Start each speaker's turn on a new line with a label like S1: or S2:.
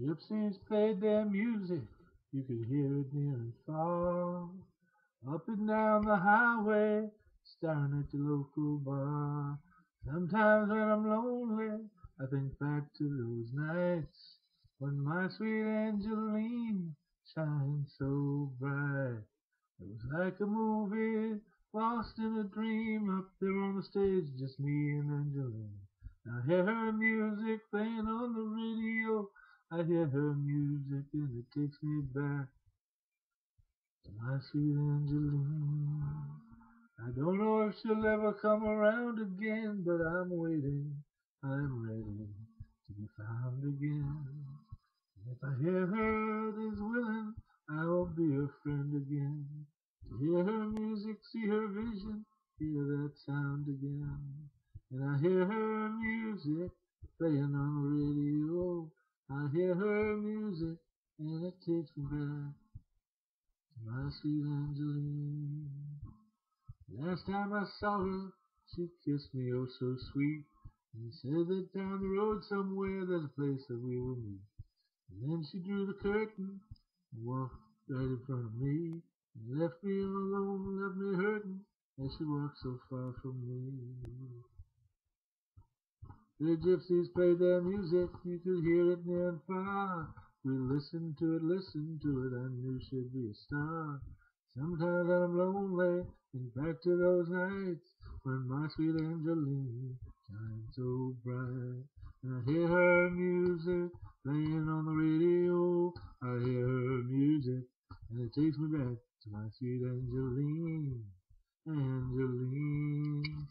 S1: gypsies played their music, you could hear it near and far. Up and down the highway, staring at the local bar. Sometimes when I'm lonely, I think back to those nights when my sweet Angeline shined so bright. It was like a movie, lost in a dream, up there on the stage, just me and Angeline. I hear her music playing on hear her music and it takes me back to my sweet Angeline. I don't know if she'll ever come around again, but I'm waiting. I'm ready to be found again. And if I hear her is willing, I will be her friend again. To hear her music, see her vision, hear that sound again. And I hear her music playing on the radio. I hear her music and it takes me back to my sweet Angeline. Last time I saw her, she kissed me oh so sweet. And said that down the road somewhere there's a place that we will meet. And then she drew the curtain and walked right in front of me. And left me alone, left me hurting as she walked so far from me. The gypsies played their music, you could hear it near and far. We listened to it, listened to it, I knew she'd be a star. Sometimes I'm lonely, think back to those nights when my sweet Angeline shined so bright. And I hear her music playing on the radio. I hear her music, and it takes me back to my sweet Angeline, Angeline.